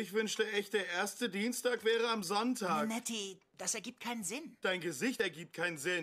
Ich wünschte echt, der erste Dienstag wäre am Sonntag. Nettie, das ergibt keinen Sinn. Dein Gesicht ergibt keinen Sinn.